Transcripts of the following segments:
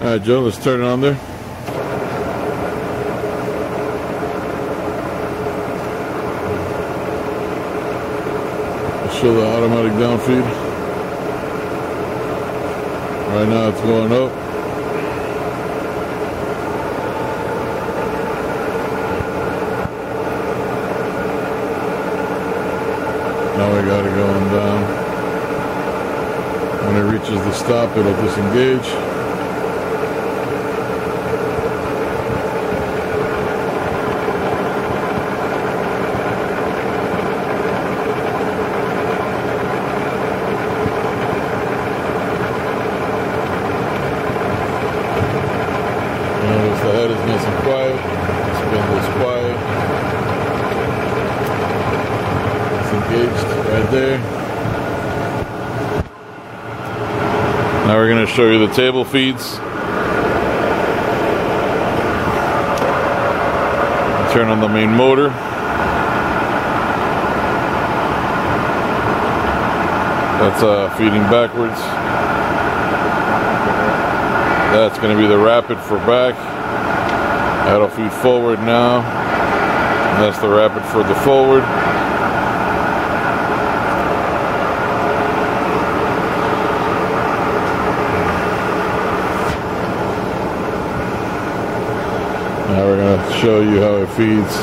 Alright, Joe, let's turn it on there. Show the automatic down feed. Right now it's going up. Now we got it going down. When it reaches the stop, it'll disengage. Notice the head is nice and quiet. Spindle is quiet. It's engaged right there. Now we're going to show you the table feeds. Turn on the main motor. That's uh, feeding backwards. That's going to be the rapid for back. That'll feed forward now. And that's the rapid for the forward. Now we're going to show you how it feeds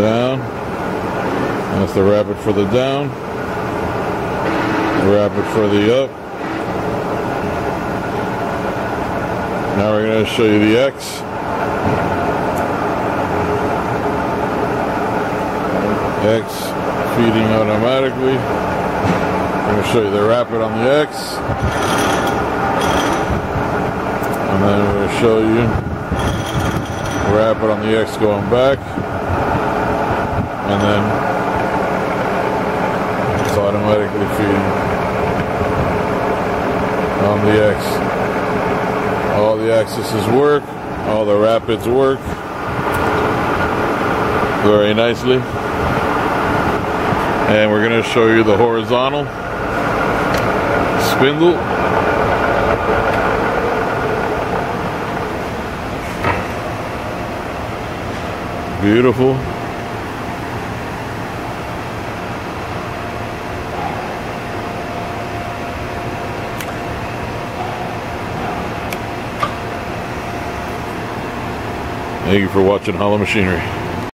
down. That's the rapid for the down. The rapid for the up. Now we're going to show you the X. X feeding automatically. I'm going to show you the rapid on the X. And then I'm going to show you rapid on the X going back. And then it's automatically feeding on the X. The axes work, all the rapids work very nicely. And we're going to show you the horizontal spindle. Beautiful. Thank you for watching Holland Machinery.